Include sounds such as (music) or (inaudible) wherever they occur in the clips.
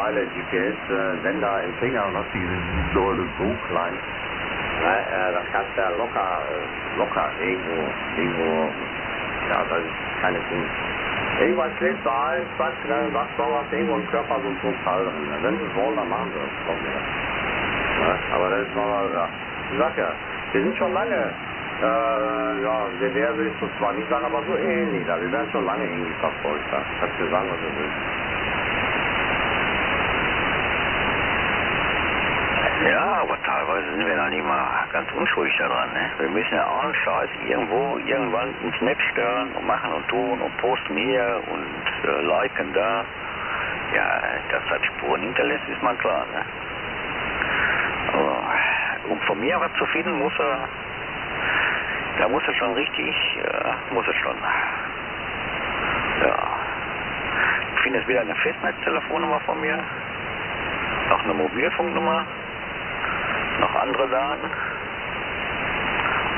alle GPS-Sender Finger und hast die so, so klein. Na, äh, das kannst du ja locker, äh, locker irgendwo, irgendwo, ja, das ist keine Kunst. Irgendwann schläfst du ein, zack, dann sagst du, hast irgendwo im Körper so ein Total drin. Wenn sie es wollen, dann machen sie das. Mir. Ja, aber das ist mal, ja, ich sag ja, wir sind schon lange, äh, ja, der wäre will ich zwar nicht sagen, aber so ähnlich, da. wir werden schon lange irgendwie verfolgt. Da. Kannst du sagen, was du willst. Ja, aber teilweise sind wir da nicht mal ganz unschuldig daran. Ne? Wir müssen ja allen Scheiß irgendwo, irgendwann ins Netz stellen und machen und tun und posten hier und äh, liken da. Ja, das Spuren hinterlässt, ist mal klar. Ne? Aber um von mir was zu finden, muss er, da muss er schon richtig, äh, muss er schon. Ja. Ich finde jetzt wieder eine Festnetztelefonnummer von mir, noch eine Mobilfunknummer noch andere Daten.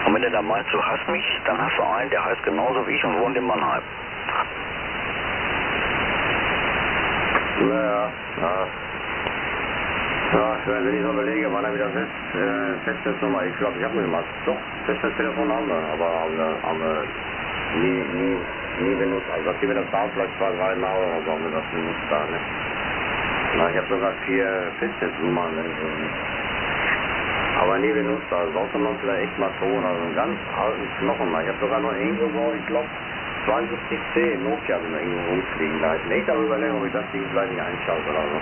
Und wenn du dann meinst, du hast mich, dann hast du einen, der heißt genauso wie ich und wohnt in Mannheim. Naja, ja. Ja, wenn ich so überlege, wann er wieder fest, äh, Festnetznummer, ich glaube, ich habe mir mal, doch, Festnetztelefon haben wir, aber haben wir, haben wir nie, nie, nie benutzt. Also, dass wir das da vielleicht zwei, drei Mal oder so haben wir das benutzt da, ne? Na, ich habe sogar vier Festnetznummern, wenn so aber nie benutzt. Da sollte man vielleicht echt mal tun. Also einen ganz alten Knochen. Ich habe sogar noch irgendwo, ich glaube, 2010 Nokia habe ich noch irgendwo rumfliegen. Da ist nicht darüber überlegen, ob ich das Ding vielleicht nicht einschalte oder so.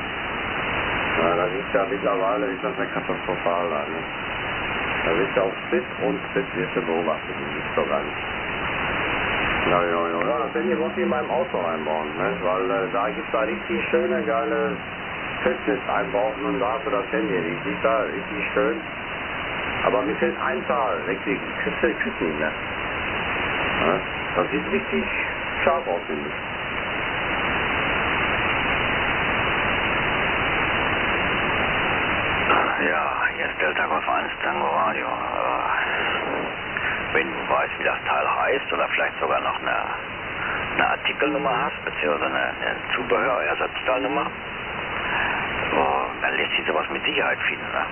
Ja, das ist ja mittlerweile ist das ja katastrophal da, ne? Da wird ja auf Spit und Spit wirst du beobachtet. Das ist doch gar nicht. Ja, ja, ja. Ja, das wollte ich in meinem Auto einbauen, ne? Weil äh, da gibt es da richtig schöne, geile Festnetz einbauten und da du das Handy. Die sieht da richtig schön. Aber mir fällt ein Zahl, wirklich, kriegst nicht mehr. Ja, das sieht richtig scharf aus, finde ich. Ja, hier ist Delta Golf 1 Tango Radio. Wenn du weißt, wie das Teil heißt oder vielleicht sogar noch eine, eine Artikelnummer hast, beziehungsweise eine, eine Zubehörersatzteilnummer, dann lässt sich sowas mit Sicherheit finden. Ne?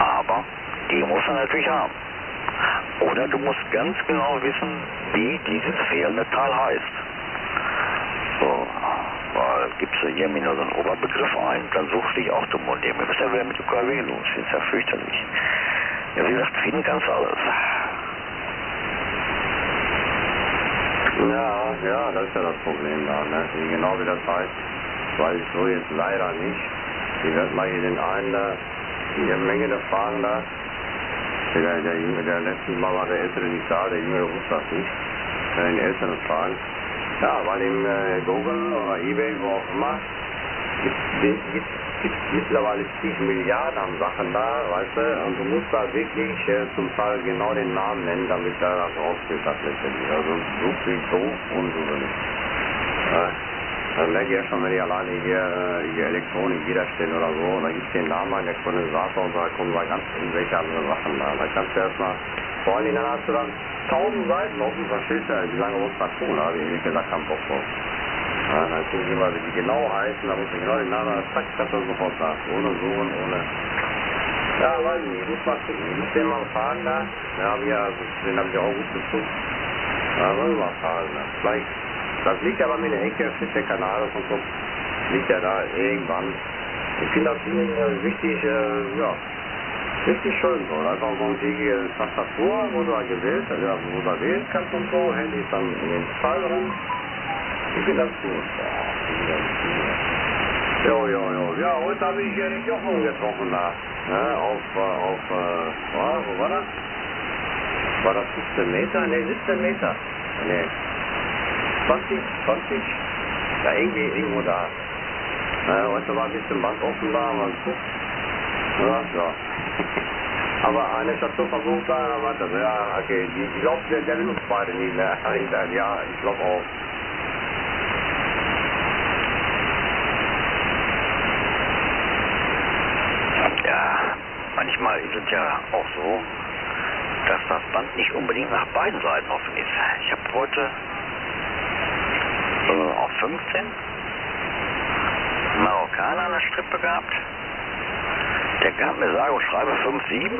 Aber die musst du natürlich haben. Oder du musst ganz genau wissen, wie dieses fehlende Teil heißt. So, weil gibst du irgendwie nur so einen Oberbegriff ein, dann suchst du dich auch dumm und dem ist ja wieder mit UKW los. Das ist ja fürchterlich. Ja, wie gesagt, finden kannst du alles. Ja, ja, das ist ja das Problem da, ne? Genau wie das heißt, weiß ich so jetzt leider nicht. Ich werde mal hier den einen da, der Menge der Fragen da, der, der, Junge, der letzten Mal war der Ältere nicht da, der Jüngere wusste das nicht. Kann den Eltern fragen. Ja, weil im äh, Google oder Ebay, wo auch immer, gibt es mittlerweile zig Milliarden an Sachen da, weißt du, und du musst da wirklich äh, zum Teil genau den Namen nennen, damit da das rausfiltert letztendlich. Also so viel doof und so nicht. Das merke ich ja schon, wenn ich alleine hier, äh, hier Elektronik wiederstelle oder so, da gibt es den Namen ein, der Kondensator und da kommen da ganz irgendwelche andere Sachen da. Da kannst du erstmal, vor allen Dingen dann hast du dann tausend Seiten offen, verstehst du, wie lange muss das tun, habe ich ehrlich gesagt keinen Bock drauf. Ja, dann gucken wir mal, wie die genau heißen, da muss ich genau den Namen, zack, kannst du sofort sagen, ohne Suchen, ohne... Ja, weiß ich nicht, ich muss mal gucken, ich muss den mal fragen da, ja, hab ich ja, den habe ich auch gut geguckt. Ja, wollen wir mal fragen da, vielleicht das liegt aber in der Ecke, für der Kanal von Kopf. Liegt ja da irgendwann. Ich finde das Ding äh, richtig, äh, ja, richtig schön so. Da ist auch so eine gängige Tastatur, wo du da gewählt, ja, wo du wählen kannst und so. Handy ist dann in den Fall rum. Ich finde das gut. Jo, jo, jo. Ja, heute habe ich hier den Jochen getroffen da. Ja, auf, äh, auf, äh, wo war das? War das 15 Meter? Ne, 17 Meter. Nee. 20, 20, ja irgendwie irgendwo da. Naja, heute war ein bisschen Band offen da, man guckt. Ja, ja. (laughs) Aber eine Station versucht da, warte, ja, okay, die, ich glaube, der, der will uns beide nie mehr. (laughs) Ja, ich glaube auch. Ja, manchmal ist es ja auch so, dass das Band nicht unbedingt nach beiden Seiten offen ist. Ich habe heute äh, auf 15 Marokkaner Strippe gehabt. Der gab mir sage und schreibe 5,7.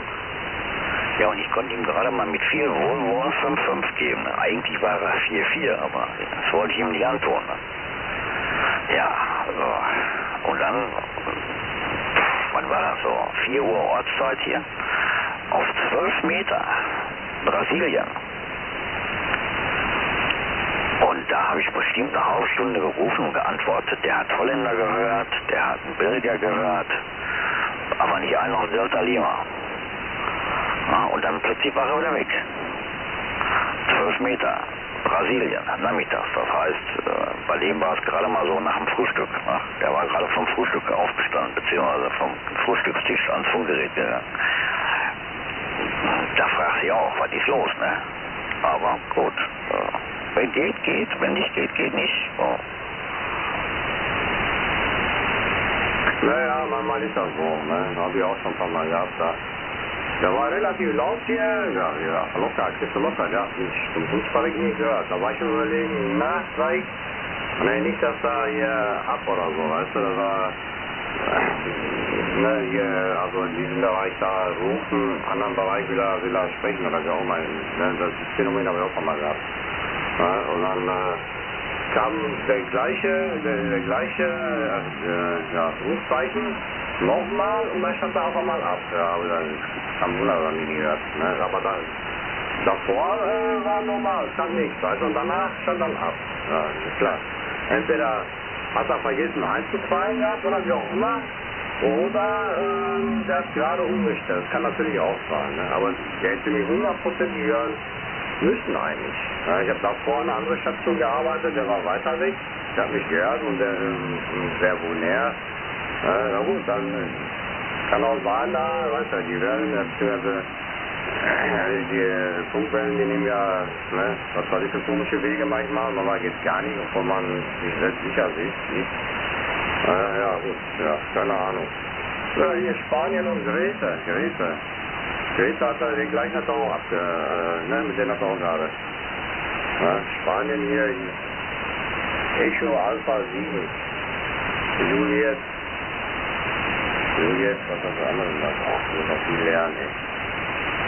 Ja, und ich konnte ihm gerade mal mit viel Wohlwollen 5,5 geben. Eigentlich war er 4,4, aber das wollte ich ihm nicht antun. Ne? Ja, so. und dann, wann war das so? 4 Uhr Ortszeit hier. Auf 12 Meter. Brasilien. Und da habe ich bestimmt eine halbe Stunde gerufen und geantwortet. Der hat Holländer gehört, der hat einen Belgier gehört, aber nicht einen aus Delta Lima. Ja, und dann plötzlich war er wieder weg. Zwölf Meter. Brasilien, nachmittags. Das heißt, äh, bei dem war es gerade mal so nach dem Frühstück. Ne? Der war gerade vom Frühstück aufgestanden, beziehungsweise vom Frühstückstisch ans Funkgerät gegangen. Da fragt sie auch, was ist los, ne? Aber gut. Äh, wenn geht, geht. Wenn nicht geht, geht nicht. So. Naja, manchmal ist das so, ne? Habe ich auch schon ein paar Mal gehabt. Da, da war relativ laut hier. Ja, ja, locker, kriegst du locker. Ja, ich, zum Fußball ich nicht gehört. Da war ich überlegen, na, sag Nee, nicht, dass da hier ab oder so, weißt du, das war, ne, hier, also in diesem Bereich da rufen, anderen Bereich wieder, wieder sprechen oder wie auch immer. Ne, das Phänomen habe ich auch schon mal gehabt. Ja, und dann äh, kam der gleiche, der, der gleiche äh, ja, Rufzeichen nochmal und dann stand er auf einmal ab. Ja, aber dann haben wir noch nie gehört. Ne? Aber da, davor äh, war normal, stand nichts. Also, und danach stand dann ab. Ja, klar. Entweder hat er vergessen einzufallen gehabt oder wie auch immer. Oder äh, der hat gerade umgestellt. Das kann natürlich auch sein. Ne? Aber der hätte mich hundertprozentig hören müssen eigentlich. Ich habe da vorne eine andere Station gearbeitet, der war weiter weg. Der hat mich gehört und der ähm, sehr wohl näher. Na gut, dann äh, kann auch sein, da, weißt du, die werden, äh, beziehungsweise äh, die Funkwellen, die nehmen ja, ne, was weiß ich für komische Wege manchmal, man weiß jetzt gar nicht, obwohl man sich selbst sicher sieht. Ja, gut, ja, keine Ahnung. Ja, hier Spanien und Grete, Grete. Grete hat er den gleichen er auch abge, äh, ne, mit denen hat er auch gerade. Ja, Spanien hier, Echo Alpha 7. Juliet, Juliet, was ist das andere das? Ach, muss noch viel lernen, ey.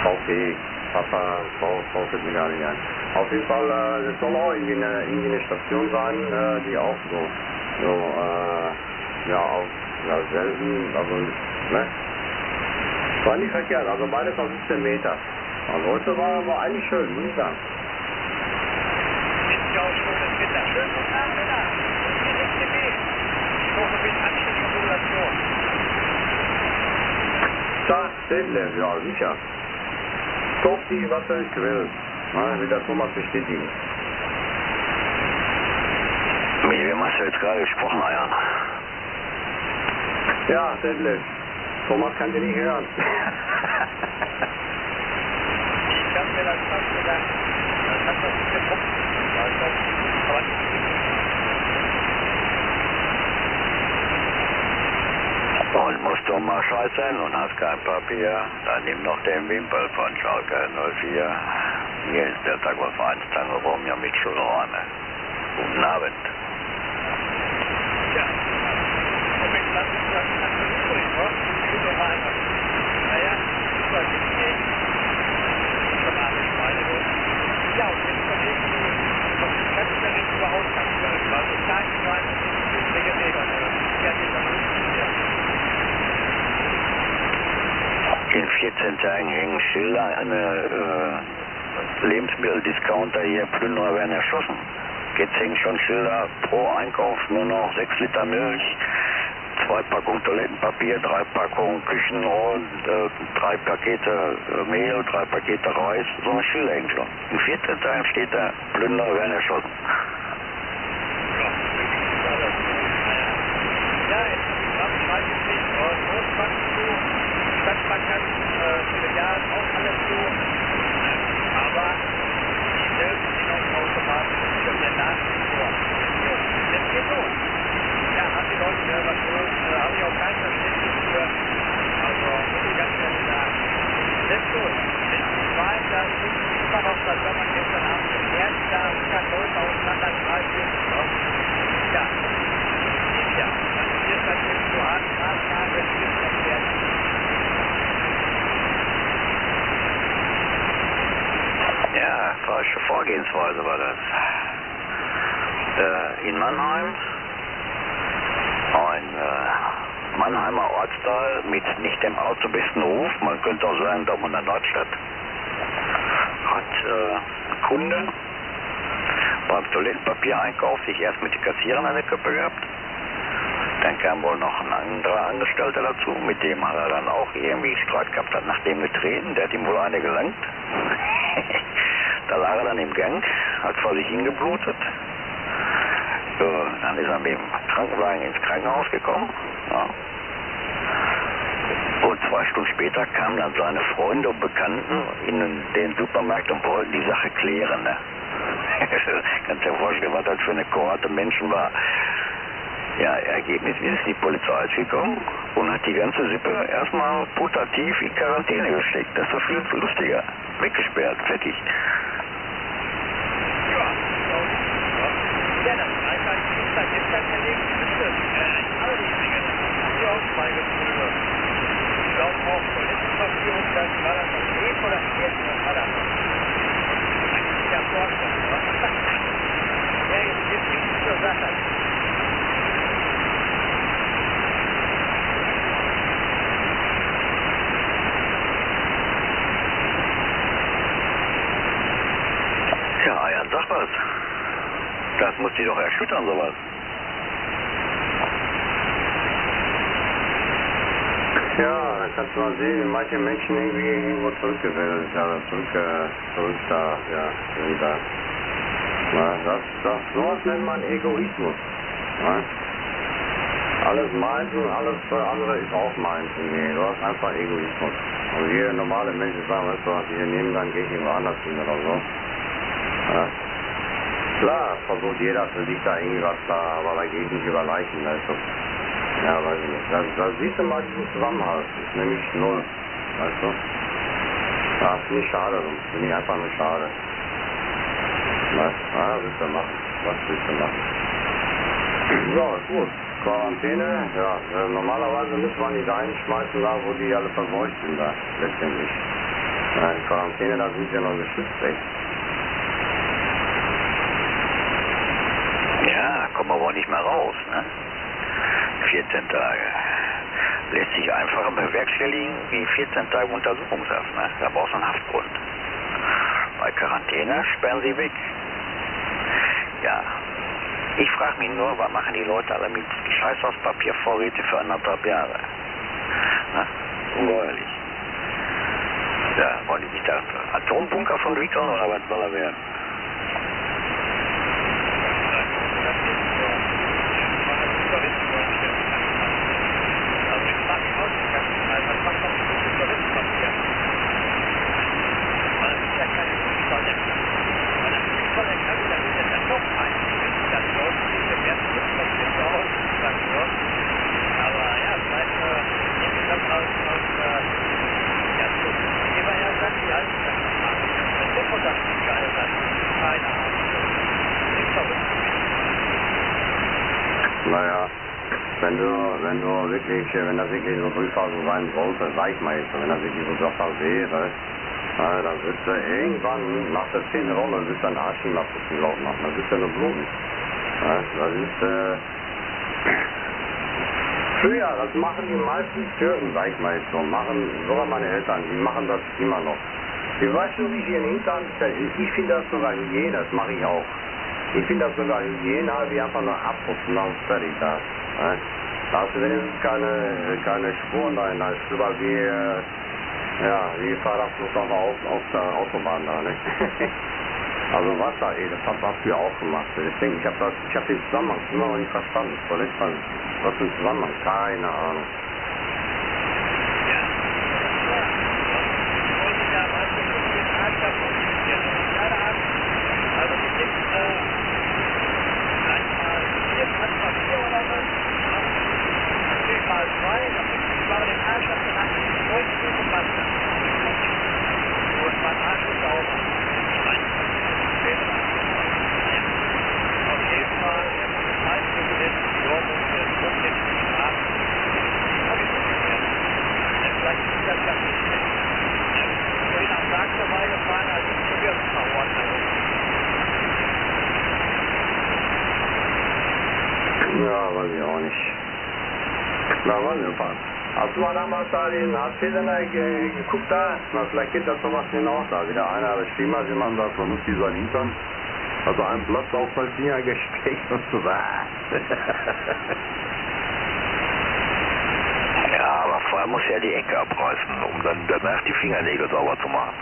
VP, Papa, V, V fällt mir gar nicht ein. Auf jeden Fall, äh, das soll auch irgendwie eine, irgendwie eine Station sein, äh, die auch so, so, äh, ja, auf, selten, also, ne? War nicht verkehrt, also beides auf 17 Meter. Also heute war, war eigentlich schön, muss ich sagen. Ist ja auch schönes Wetter. Schönen guten Abend, Männer. Hier ist der Weg. Ich hoffe, mit anständiger Modulation. Da, Detlef, ja, sicher. Top die Wasserquelle. Ja, will der Thomas bestätigen. Mit wem hast du jetzt gerade gesprochen, Eier? Ja, Detlef. Thomas kann dir nicht hören. (laughs) Ich hab mir das fast gedacht. Das hat doch nicht aber Und musst du mal sein und hast kein Papier, dann nimm noch den Wimpel von Schalke 04. Hier ist der Tag von Vereinstange Romja mit Schulräume. Guten Abend. Ja. Moment, lass uns das an der Übrig, ne? Gute Reine. Naja, super geht. Guten Abend, meine Gott. Ja, und jetzt verlegen die auf die Kanzlerin über Ausgangswelt. Also keine Zeit, übrige Regeln. Ja, die dann. In 14 Tagen hängen Schilder an äh, Lebensmitteldiscounter hier Plünderer werden erschossen. Jetzt hängen schon Schilder pro Einkauf nur noch 6 Liter Milch, zwei Packungen Toilettenpapier, drei Packungen Küchenrollen, äh, drei Pakete äh, Mehl, drei Pakete Reis. So eine hängen schon. In 14 Tagen steht da, Plünderer werden erschossen. Filialen auch alles zu. Aber die Selbstbedienungsautomaten sind ja nach wie vor. Jo, das geht so. Ja, haben die Leute selber schuld, äh, habe ich auch kein Verständnis für. Also, muss ich ganz ehrlich sagen. Das ist gut. Ich weiß, das ist immer noch das, wenn man gestern Abend gelernt, da 100 Leute auseinander falsche Vorgehensweise war das. Äh, in Mannheim, ein äh, Mannheimer Ortsteil mit nicht dem autobesten Ruf, man könnte auch sagen Dortmunder Nordstadt, hat äh, Kunde beim Toilettenpapiereinkauf sich erst mit den Kassierern an der Köppe gehabt. Dann kam wohl noch ein anderer Angestellter dazu, mit dem hat er dann auch irgendwie Streit gehabt, hat nach dem getreten, der hat ihm wohl eine gelangt. (laughs) da lag er dann im Gang, hat vor sich hingeblutet. So, dann ist er mit dem Krankenwagen ins Krankenhaus gekommen. Ja. Zwei Stunden später kamen dann seine Freunde und Bekannten in den Supermarkt und wollten die Sache klären. Ne? (laughs) Kannst dir vorstellen, was das für eine Kohorte Menschen war. Ja, Ergebnis ist, die Polizei ist gekommen und hat die ganze Sippe erstmal putativ in Quarantäne gesteckt. Das ist doch viel lustiger. Weggesperrt, fertig. Ja, so. Ja, das Freitag, Dienstag, gestern verlegt, bitte. Äh, alle die Dinge, die auch mal geprüft. Ich glaube auch, Toilettenpapier und das war das noch Leben oder Vierten, was war das? Eigentlich ja vorstellen, oder? Ja, jetzt geht nichts zur Sache. Ja, ja, sag was. Das muss die doch erschüttern, sowas. Ja, da kannst du mal sehen, wie manche Menschen irgendwie irgendwo zurückgewählt, ja, zurück, äh, zurück da, ja, da. Na, das, das, sowas nennt man Egoismus. Ja? Alles meins und alles andere ist auch meins. Nee, du hast einfach Egoismus. Und jeder normale Mensch sagt, weißt du was, hier nehmen, dann gehe ich irgendwo anders hin oder so. Ja. Klar, versucht jeder für sich da irgendwie was da, aber da geht nicht über Leichen, du. Ja, weiß ich nicht. Da, da siehst du mal diesen Zusammenhalt. Das ist nämlich null. Weißt du? Ja, finde ich schade. Finde ich einfach nur schade. Was? Ah, willst du machen? Was willst du machen? So, gut. Quarantäne, ja. Äh, normalerweise man die da einschmeißen, da wo die alle verseucht sind, da letztendlich. Ja, Quarantäne, da sind sie ja noch geschützt, echt. Ja, kommen wir wohl nicht mehr raus, ne? 14 Tage. Lässt sich einfacher bewerkstelligen wie 14 Tage Untersuchungshaft, ne? Da brauchst du einen Haftgrund. Bei Quarantäne sperren sie weg. Ja. Ich frage mich nur, was machen die Leute alle mit Scheißhauspapiervorräte für anderthalb Jahre? Ne? Ungeheuerlich. Ja, wollen die sich da Atombunker von entwickeln oder was soll er werden? Keine Ahnung. Ist verrückt. Naja, wenn du, wenn du wirklich, äh, wenn das wirklich so Durchfall so sein jetzt, wenn das wirklich so Durchfall wäre, äh, dann wirst du irgendwann nach der zehnten Rolle wirst du einen Arsch in Putzen laufen machen, dann wirst du nur bluten. Ja, das ist, äh, früher, das machen die meisten Türken, sag ich mal so, machen, sogar meine Eltern, die machen das immer noch. Ich weiß schon, wie ich hier in Hintern, ich finde das sogar Hygiene, das mache ich auch. Ich finde das sogar Hygiene, wie einfach nur abputzen, dann fertig da. Ne? Da hast du wenigstens keine, keine Spuren da in der Schlüpper wie, äh, ja, wie Fahrradfluss auf, auf, der Autobahn da, ne? (laughs) Also Wasser, ey, das hat man früher auch gemacht. Deswegen, ich habe habe den Zusammenhang immer noch nicht verstanden. Vorletzt mal, was für ein Zusammenhang? Keine Ahnung. Vielleicht ist das ja nicht. Vorhin am Tag vorbeigefahren, als ich Na, wann denn, Fahren? Hast du mal damals da ge geguckt da? Na, vielleicht geht das sowas hinaus da. Wieder einer des Klimasimmann sagt, man muss die so liefern. Also ein Platz auf Finger (laughs) gespickt und so (laughs) Ja, aber vorher muss ja die Ecke abreißen, um dann danach die Fingernägel sauber zu machen.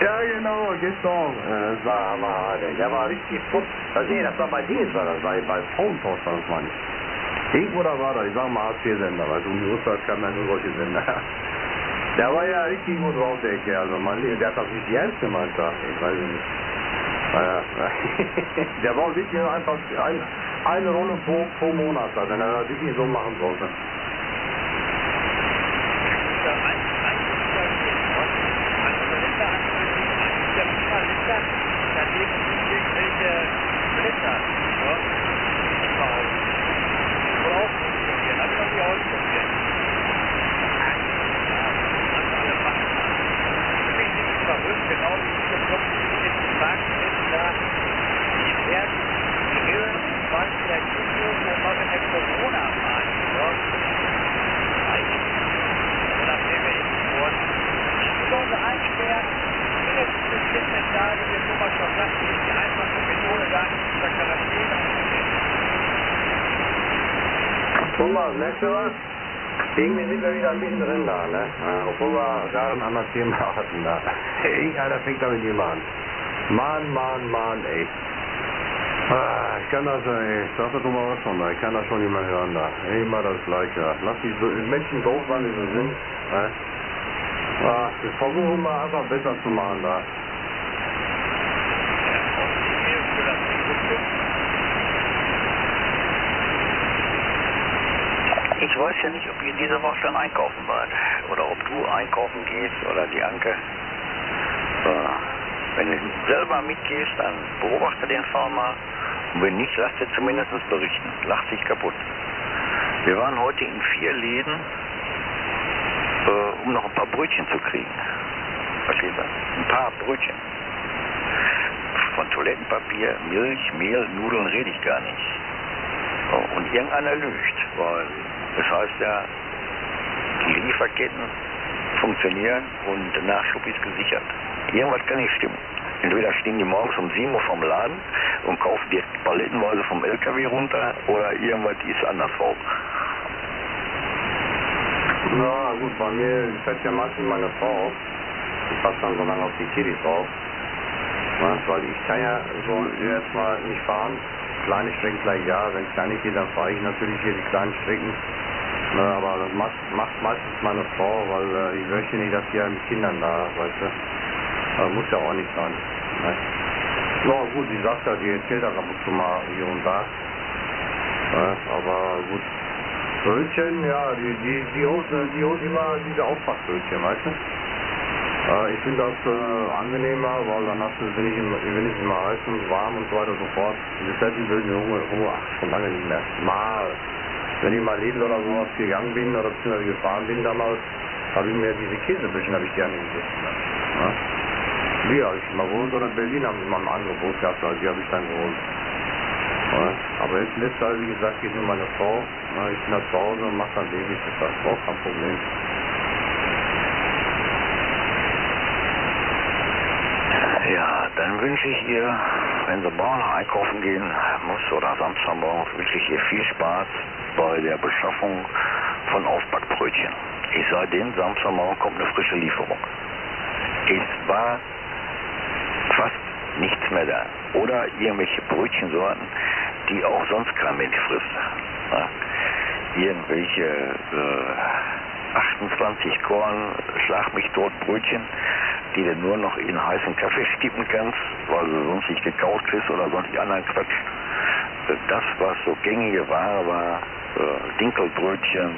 Ja, genau, gestern. Äh, das war aber, der war richtig putz. Also, nee, das war bei Dings, war das, bei, bei Frauenpost, war das meine ich. Irgendwo da war das, ich sag mal Hartz-IV-Sender, weil um die Uhrzeit kam ja nur solche Sender. (laughs) Der war ja richtig gut drauf, der Kerl. Also, man, der hat das nicht ernst gemeint, da. Ich weiß nicht. Naja, (laughs) der war wirklich einfach ein, eine Rolle pro, pro Monat, da, wenn er das wirklich so machen sollte. Ja, ein, ein guter Weg, ne? Also Zylinder ankündigen, eigentlich der Klimaliter, daneben sind irgendwelche Blätter, ne? Überhaupt. Oder auch funktionieren, das kann ich auch nicht verstehen. Ja, was alle machen. Für mich ist es verrückt, genau wie diese Kopf, die jetzt gefragt sind, da, die werden grillen, was der Julius und was in der Corona-Party, ne? Eigentlich je nachdem welchen Sport. Die Spielhose einsperren, mindestens bis 14 Tage, wie Thomas schon sagt, ist die einfache Methode, da nicht unter Quarantäne umzugehen. Thomas, merkst du was? Irgendwie sind wir wieder ein bisschen drin da, ne? Ja, obwohl wir gerade ein anderes (laughs) Thema hatten da. Irgendeiner fängt damit immer an. Mann, Mann, Mann, ey. Ah, ich kann das, ey, sag doch mal was von da, ich kann das schon mehr hören da. Immer das Gleiche. Lass die so, Menschen doof, wann sie so sind. Ne? Ah, wir versuchen mal einfach besser zu machen da. Und die mir für das Mikrofon. Ich weiß ja nicht, ob ihr diese Woche schon einkaufen wart. Oder ob du einkaufen gehst oder die Anke. Wenn du selber mitgehst, dann beobachte den Fall mal. Und wenn nicht, lass dir zumindest berichten. Lacht sich kaputt. Wir waren heute in vier Läden, äh, um noch ein paar Brötchen zu kriegen. Verstehst du? Ein paar Brötchen. Von Toilettenpapier, Milch, Mehl, Nudeln rede ich gar nicht. So, und irgendeiner lügt, weil das heißt ja, die Lieferketten funktionieren und der Nachschub ist gesichert. Irgendwas kann nicht stimmen. Entweder stehen die morgens um 7 Uhr vom Laden und kaufen die palettenweise vom LKW runter oder irgendwas ist anderswo. Na gut, bei mir fährt ja meistens meine Frau auf. Ich passe dann so lange auf die Kiddies auf. Weil ich kann ja so erstmal nicht fahren. Kleine Strecken vielleicht ja, wenn es kleine geht, dann fahre ich natürlich hier die kleinen Strecken. Na, aber das macht, macht meistens meine Frau, weil äh, ich möchte nicht, dass die ja mit Kindern da, weißt du. Das muss ja auch nicht sein. Ne? Na gut, die sagt ja, die erzählt das ab und zu mal hier und da. Ja, aber gut. Brötchen, ja, die, die, die holt, die holt immer diese Aufpackbrötchen, weißt du? Äh, ich finde das äh, angenehmer, weil dann hast du es nicht, immer- heiß und warm und so weiter und so fort. Diese fetten bösen Hunger, Hunger, schon lange nicht mehr. Mal, wenn ich mal Lidl oder sowas gegangen bin oder beziehungsweise gefahren bin damals, habe ich mir diese Käsebüschen habe ich gerne gegessen. Ja? Die habe ich mal geholt oder Berlin haben sie mal ein Angebot gehabt, also die habe ich dann geholt. Aber jetzt letztes Jahr, wie gesagt, geht nur meine Frau. Ich bin da zu Hause und mache dann Babys, das ist auch kein Problem. Ja, dann wünsche ich ihr, wenn Sie morgen einkaufen gehen muss oder Samstagmorgen, wünsche ich ihr viel Spaß bei der Beschaffung von Aufbackbrötchen. Ich sage denen, Samstagmorgen kommt eine frische Lieferung. Es war fast nichts mehr da. Oder irgendwelche Brötchensorten, die auch sonst kein Mensch frisst. Ja. Irgendwelche äh, 28 Korn, Schlag mich tot Brötchen, die du nur noch in heißen Kaffee skippen kannst, weil du sonst nicht gekaut kriegst oder sonst anderen Quatsch. Das, was so gängige Ware war, äh, Dinkelbrötchen,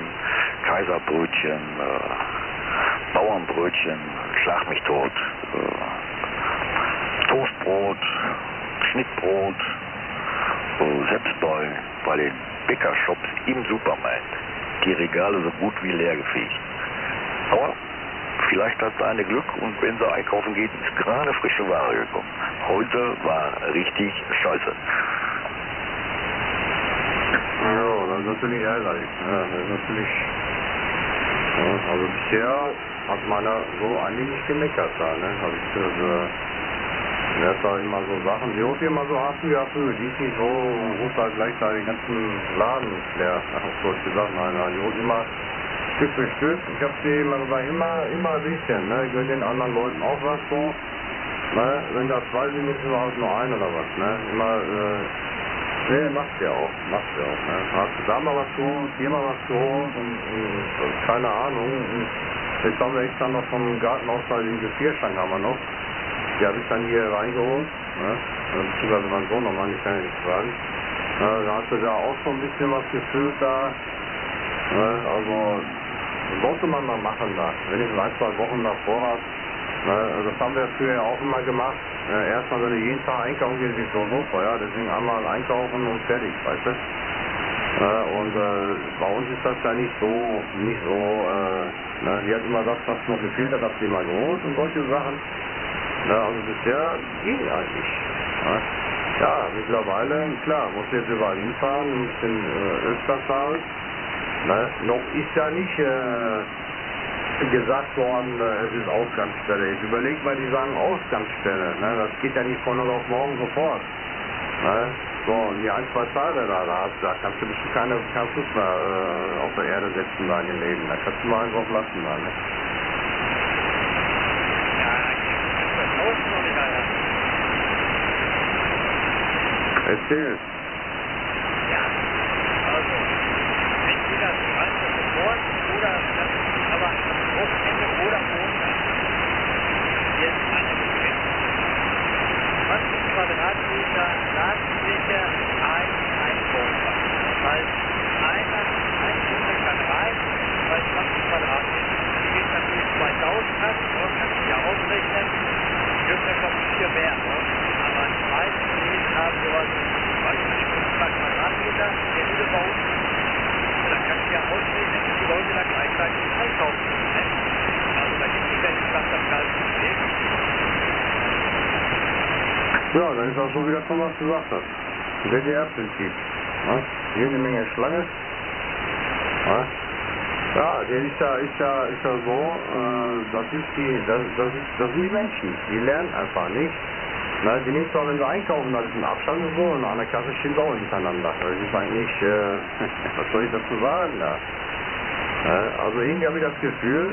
Kaiserbrötchen, äh, Bauernbrötchen, Schlag mich tot, äh, Toastbrot, Schnittbrot, äh, selbst bei, bei den Bäckershops im Supermarkt, die Regale so gut wie leer gefegt. Aber vielleicht hat sie eine Glück und wenn sie einkaufen geht, ist gerade frische Ware gekommen. Heute war richtig scheiße. Ja, das ist natürlich ärgerlich. Ja, das ist natürlich. Ja, also bisher hat meiner so eigentlich nicht gemeckert da, ne? Ich das, äh, Wer hat da immer so Sachen, wie hoch immer so du ja für, die ist nicht so, ruft halt gleich da den ganzen Laden leer, (laughs) auf solche Sachen ein. Die holt immer Stück für Stück. Ich hab sie immer gesagt, immer, immer bisschen, ne? Gönn den anderen Leuten auch was so. Ne? Wenn das zwei sind, ist überhaupt nur ein oder was, ne? Immer, äh, ne, macht ja auch, macht ja auch, ne? Hast du da mal was geholt, hier mal was geholt und, und, und keine Ahnung. Und jetzt haben wir extra noch vom Gartenausfall den Gefrierschrank haben wir noch. Die habe ich dann hier reingeholt, ne? beziehungsweise mein Sohn nochmal, ich kann ja nichts sagen. Ja, da hast du da auch so ein bisschen was gefüllt da. Ne? Also sollte man mal machen da, wenn ich ein, zwei Wochen davor habe. Ne? Das haben wir früher auch immer gemacht. Erstmal, wenn du jeden Tag einkaufen gehst, ist so super, ja, deswegen einmal einkaufen und fertig, weißt du. Und äh, bei uns ist das ja nicht so, nicht so, äh, ne? die hat immer das, was noch gefehlt hat, hat sie mal geholt und solche Sachen. Also bisher ging eigentlich. Ja, mittlerweile, klar, muss jetzt überall hinfahren, ein bisschen äh. Ne? Noch ist ja nicht äh, gesagt worden, äh, es ist Ausgangsstelle. Jetzt überleg mal, die sagen Ausgangsstelle. Ne? Das geht ja nicht von heute auf morgen sofort. Ne? So, und die ein, zwei Tage da, da, da kannst du bestimmt keine, keinen Fuß mehr äh, auf der Erde setzen, dein Leben. Da kannst du mal einfach lassen. Da, ne? Erzähl. Ja, also, entweder schreibt er sofort oder das ist aber am Wochenende oder Montag. Jetzt eine Begrenzung. 20 Quadratmeter Rasenfläche, ein Einwohner. Das heißt, einer, ein Kunde kann rein bei 20 Quadratmeter. Wenn du jetzt natürlich 2000 hast, dann kannst du ja ausrechnen, dürfen ja kommen vier mehr. Ne? Aber die meisten Läden haben sowas, weiß ich nicht, 500 Quadratmeter, der würde bei uns. Und dann kannst du ja ausrechnen, wie die Leute da gleichzeitig einkaufen. Ne? Also da gibt es ja nicht, was das Geld steht. Ja, dann ist auch so wieder schon was du gesagt hast. DDR-Prinzip. Ja? Jede Menge Schlange. Ja, ja der ist ja, ist ja, ist ja so, äh, das, ist die, das, das, ist, das sind die Menschen. Die lernen einfach nicht. Na, die nehmen zwar, wenn sie einkaufen, da ist ein Abstand und so, und an der Kasse stehen sie auch hintereinander. Das ist eigentlich, äh, (laughs) was soll ich dazu sagen da? Ja, also irgendwie habe ich das Gefühl,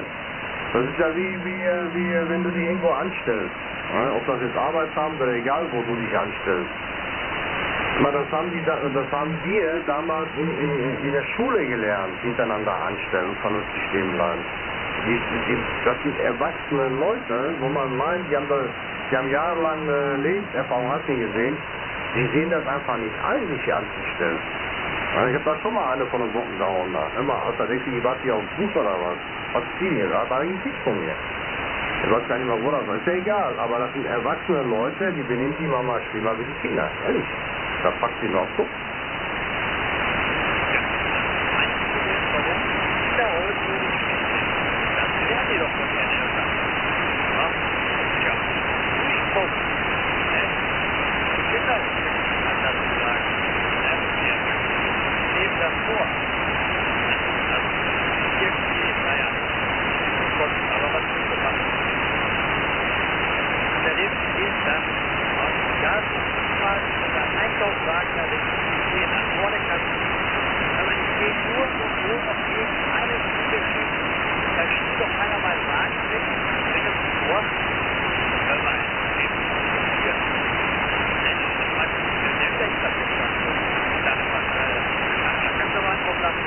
das ist ja wie, wie, wie wenn du dich irgendwo anstellst. Ob das jetzt Arbeitsamt oder egal, wo du dich anstellst. Aber das haben, die, da- das haben wir damals in, in, in der Schule gelernt, hintereinander anstellen vernünftig stehen bleiben. Die, die, das sind erwachsene Leute, wo man meint, die haben, da, die haben jahrelang äh, Lebenserfahrung, hast du gesehen, die sehen das einfach nicht ein, sich hier anzustellen. Ich habe da schon mal eine von den Socken gehauen. Da. Immer, Alter, denkt die, was hier auf dem Fuß oder was? Was ziehen hier? Da war ein Kick von mir. Ich weiß gar nicht mal, wo das war. Ist ja egal, aber das sind erwachsene Leute, die benehmen die Mama schlimmer wie die Kinder. Ehrlich. Da packt sie noch Kopf. Einkaufswagen, da die gehen nach vorne kannst aber die stehen nur so groß auf irgendeine Stelle schieben. Da schiebt doch keiner mal einen Wagen weg, wenn das vor. Hör mal, eben hier. Mensch, was der ist das jetzt dann? Das was, äh, da kannst du mal drauf lassen.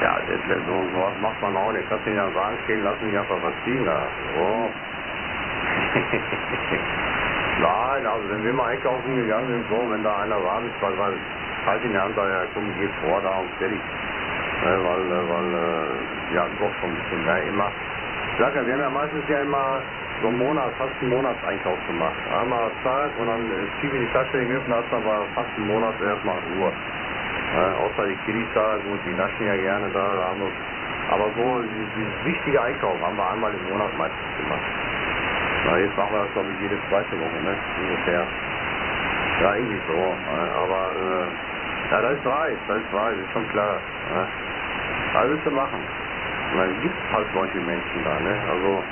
Ja, das, das, so, sowas macht man auch nicht. Kannst du ja sagen, stehen lassen, die einfach was ziehen da. So. (laughs) Nein, also wenn wir mal einkaufen gegangen sind, so, wenn da einer war, ich war weil halt in der Hand, ja, komm, geh vor da und fertig. Weil, äh, weil, äh, ja, doch schon ein bisschen mehr immer. Ich sag ja, wir haben ja meistens ja immer so einen Monat, fast einen Monatseinkauf gemacht. Einmal Zeit und dann äh, tief in die Tasche gegriffen, hast aber fast einen Monat erstmal Ruhe. Ja, außer die Kiddies da, gut, die naschen ja gerne da, da haben wir, aber so, dieses, dieses wichtige Einkauf haben wir einmal im Monat meistens gemacht. Na, jetzt machen wir das, glaube ich, jede zweite Woche, ne, ungefähr. Ja, irgendwie so, äh, aber, äh, Ja, das ist weiß, das ist weiß, ist schon klar. Ja. Was willst du machen? Es gibt halt solche Menschen da, ne? Also,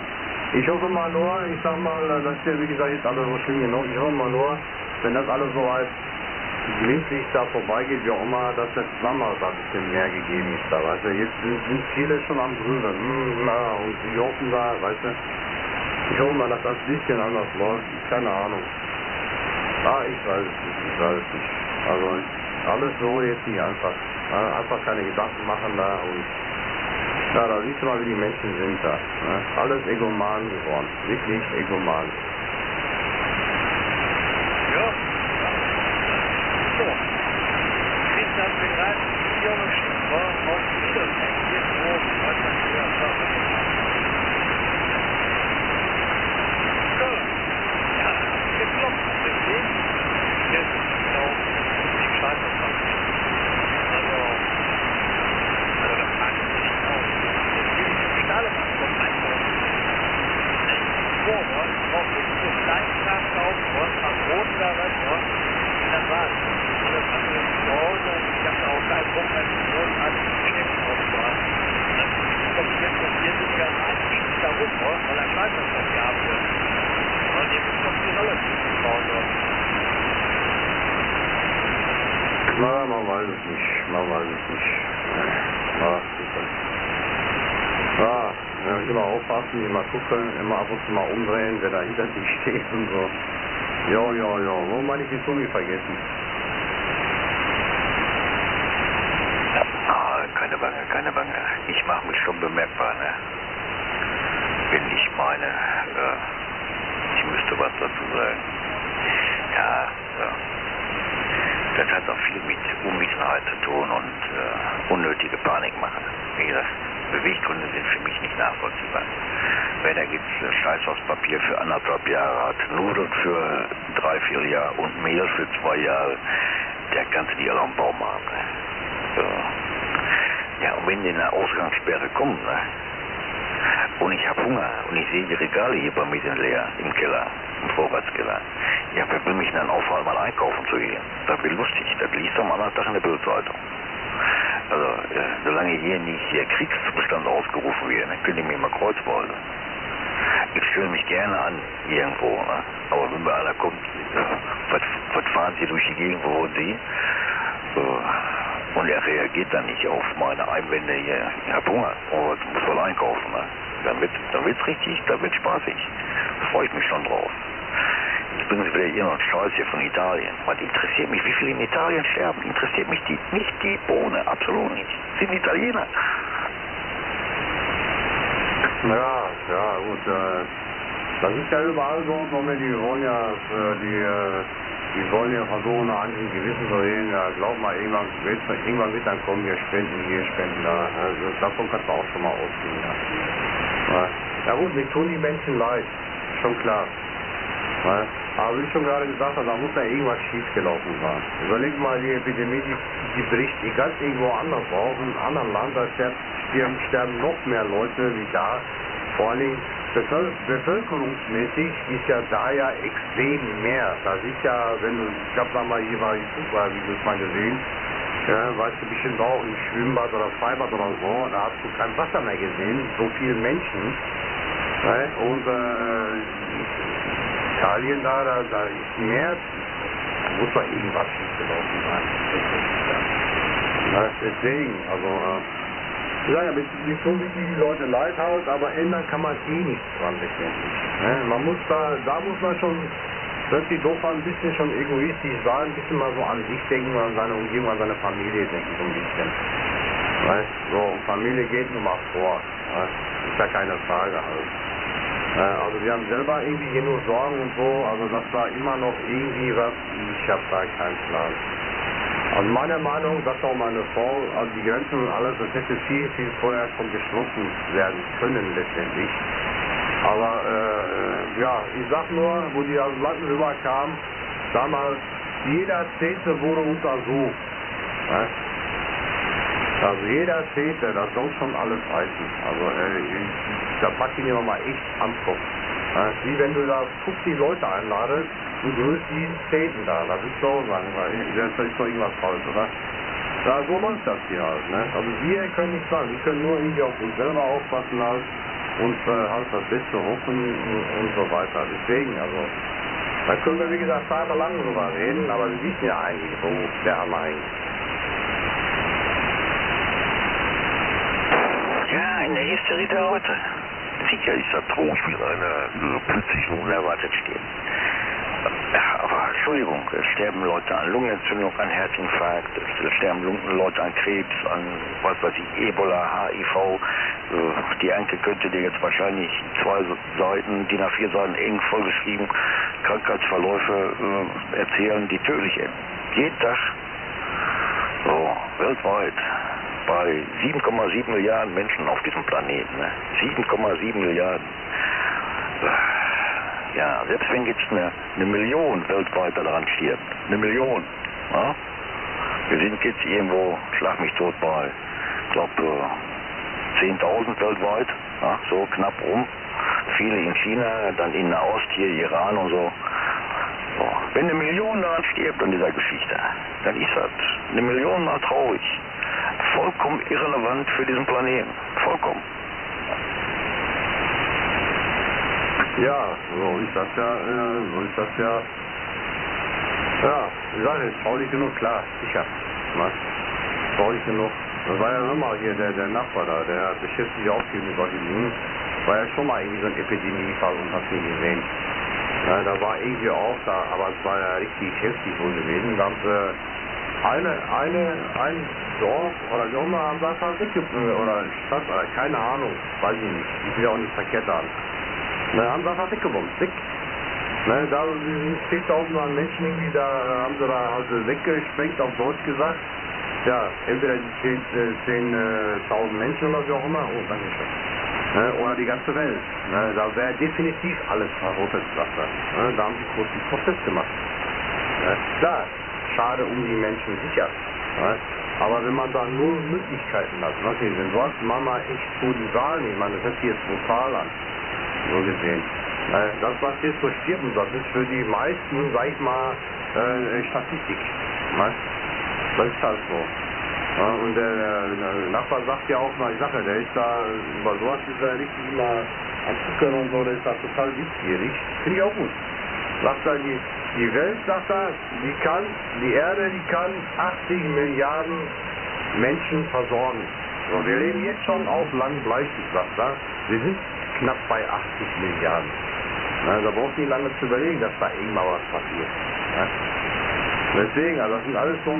ich hoffe mal nur, ich sag mal, das ist ja wie gesagt jetzt alles so schlimm genug. Ich hoffe mal nur, wenn das alles so als glimpflich da vorbeigeht, wie auch immer, dass der Zusammenhalt da ein bisschen mehr gegeben ist da, weißt du. Jetzt sind, sind viele schon am Grünen, hm, na, und die hoffen da, weißt du. Ich hoffe mal, dass das ein bisschen anders läuft. Keine Ahnung. Ah, ich weiß es nicht, ich weiß es nicht. Also, alles so jetzt nicht einfach. Einfach keine Gedanken machen da und ja, da siehst du mal, wie die Menschen sind da. Ne? Alles egoman geworden. Wirklich egoman. Ja. So. Ich bin dann gerade vier Schiff aus Niedersachsen. Irgendwo, was man hier war. So. Ja, geklopft, richtig. Jetzt genau die Scheiterfahrt. Also, also das kann ich nicht aus. Egal, was kommt, einfach. Vorwort, braucht nicht so Kleinkraft kaufen, was am Brot oder was, ja. Und das war's. Alles andere ist zu Hause. Ich hab da auch keinen Bock mehr, großartig Geschäft aufzuhaben. Dann kommt jetzt noch hier so wieder rein, schießt da rum, ja, weil er Scheißerstoff gehabt wird. Und dem ist doch die Rolle zugebaut worden. Na, man weiß es nicht. Man weiß es nicht. Ja, super. Ja, ja, immer aufpassen, immer gucken, immer ab und zu mal umdrehen, wer da hinter sich steht und so. Jo, jo, jo. Wo meine ich die Zunge vergessen? Ah, keine Bange, keine Bange. Ich mache mich schon bemerkbar, ne? Wenn ich meine, äh, ich müsste was dazu sagen. Ja, ja. Das hat auch viel mit Unwissenheit zu tun und äh, unnötige Panik machen. Wie gesagt, Beweggründe sind für mich nicht nachvollziehbar. Wer da gibt's äh, Scheiß aus Papier für anderthalb Jahre hat, Nudeln für drei, vier Jahre und Mehl für zwei Jahre, der kannst du die alle am Baum haben. Ne? So. Ja, und wenn die in eine Ausgangssperre kommen, ne? und ich habe Hunger und ich sehe die Regale hier bei mir sind leer im Keller, im Vorratskeller. Ja, wer will mich dann aufhalten, mal einkaufen zu gehen? Das wird lustig, das liest am anderen Tag in der Bildzeitung. Also, äh, solange hier nicht hier Kriegszustand ausgerufen wird, dann könnt ihr mir mal Kreuzbeute. Ich stelle mich gerne an irgendwo, ne? aber wenn mir einer kommt, was, was fahren Sie durch die Gegend, wo wohnen Sie? Und er reagiert dann nicht auf meine Einwände hier, ich hab Hunger und muss wohl einkaufen. Ne? Dann wird wird's richtig, dann wird's spaßig. Da freue ich mich schon drauf. Jetzt bringen sie wieder irgendeinen Scheiß hier von Italien. Was interessiert mich, wie viele in Italien sterben? Interessiert mich die, nicht die Bohne, absolut nicht. Sind Italiener. Ja, ja, gut. Äh, das ist ja überall so, Moment, die wollen ja, äh, die, äh, die wollen ja versuchen, nach anderen Gewissen zu reden. Ja, glaub mal, irgendwann irgendwann wird dann kommen, wir spenden hier, spenden da. Also, davon kannst du auch schon mal ausgehen. Ja, ja. gut, mir tun die Menschen leid. Schon klar. Aber wie ich schon gerade gesagt habe, da muss ja irgendwas schiefgelaufen sein. Überleg mal, die Epidemie, die, die bricht die ganz irgendwo anders auf, in einem anderen Land, da sterben noch mehr Leute wie da. Vor Dingen bevöl bevölkerungsmäßig ist ja da ja extrem mehr. Das ist ja, wenn du, ich habe da mal hier mal Fußballvideos mal gesehen, ja, weißt du, bestimmt auch im Schwimmbad oder Freibad oder so, da hast du kein Wasser mehr gesehen, so viele Menschen. Ja, und äh, Italien da, da, da ist mehr, da muss doch irgendwas schiefgelaufen sein. Ja, deswegen, also, äh, ja, ja, mit, so wie die Leute leid aber ändern kann man eh nichts dran letztendlich. Ne? Man muss da, da muss man schon, hört sich doof ein bisschen schon egoistisch sein, ein bisschen mal so an sich denken, an seine Umgebung, an seine Familie denken so ein bisschen. Weißt, so, Familie geht nun mal vor. Weißt, ist ja keine Frage halt. Äh, also wir haben selber irgendwie genug Sorgen und so, also dass da immer noch irgendwie was, ich habe da keinen Plan. Also meiner Meinung, sagt auch meine Frau, also die Grenzen und alles, das hätte viel, viel vorher schon geschlossen werden können letztendlich. Aber äh, ja, ich sag nur, wo die aus dem Land rüberkamen, damals, jeder Zehnte wurde untersucht. Ne? Also jeder Zehnte, das soll schon alles heißen. Also äh, ich, da packe ich mir mal echt am Kopf. Ja, wie wenn du da 50 Leute einladest und grüßt jeden Zehnten da. Das ist so langweilig. Das ist doch irgendwas falsch, oder? Ja, so läuft das hier halt. Ne? Also wir können nichts sagen. Wir können nur irgendwie auf uns selber aufpassen halt und äh, halt das Beste hoffen und, und so weiter. Deswegen, also, da können wir wie gesagt tagelang drüber reden, aber wir wissen ja eigentlich, wo der Hammer hängt. Ja, in der Hysterie der heute. Sicher ist das traurig, wenn einer äh, plötzlich unerwartet stirbt. Entschuldigung, es sterben Leute an Lungenentzündung, an Herzinfarkt, es sterben Leute an Krebs, an was weiß ich, Ebola, HIV. Äh, Die Anke könnte dir jetzt wahrscheinlich zwei Seiten, die nach vier Seiten eng vollgeschrieben, Krankheitsverläufe äh, erzählen, die tödlich enden. Jeden Tag. So, weltweit. Bei 7,7 Milliarden Menschen auf diesem Planeten. Ne? 7,7 Milliarden. Ja, selbst wenn jetzt eine, eine Million weltweit daran stirbt. Eine Million. Ja? Wir sind jetzt irgendwo, schlag mich tot bei, ich glaube, äh, 10.000 weltweit. Ja? So knapp rum. Viele in China, dann in Nahost, hier Iran und so. so. Wenn eine Million daran stirbt an dieser Geschichte, dann ist das eine Million mal traurig. Vollkommen irrelevant für diesen Planeten. Vollkommen. Ja, so ist das ja, äh, so ist das ja. Ja, wie gesagt, ist traurig genug, klar, sicher. Ne? Traurig genug. Das war ja immer hier der, der Nachbar da, der beschäftigt sich auch viel mit solchen. War ja schon mal irgendwie so ein Epidemiefall und hast ihn gesehen. Ja, da war irgendwie auch da, aber es war ja richtig heftig wohl gewesen. Da haben sie eine, eine, ein Dorf oder wie auch immer haben sie einfach weggebombt oder Stadt keine Ahnung, weiß ich nicht. Ich will auch nicht verkehrt haben. Na, haben sie einfach weggebombt, weg. Ne, da sind 10.000 an Menschen irgendwie, da haben sie da also weggesprengt, auf Deutsch gesagt. Ja, entweder die 10.000 10, äh, 10.000 Menschen oder wie auch immer. Oh, danke schön. Ne, oder die ganze Welt. Ne, da wäre definitiv alles verrottet, sagt er. Ne, da haben sie großen Protest gemacht. Ne, klar, schade um die Menschen, sicher. Ne, aber wenn man da nur Möglichkeiten hat, was nicht, wenn sowas Mama echt so die Wahl nehmen, ich meine, das hört sich jetzt brutal an so gesehen. Äh, Das, was jetzt so stirbt, das ist für die meisten, sag ich mal, äh, Statistik. Ne? Das ist halt so. Ja, und der, der Nachbar sagt ja auch mal, ich sage, der ist da, über sowas ist er richtig immer am Gucken und so, der ist da total wissgierig. Finde ich auch gut. Sagt er, die, die Welt, sagt er, die kann, die Erde, die kann 80 Milliarden Menschen versorgen. So, wir leben jetzt schon auf Land sagt er. Wir sind knapp bei 80 Milliarden. Na, da braucht nicht lange zu überlegen, dass da irgendwann was passiert. Ja? Deswegen, also das sind alles so,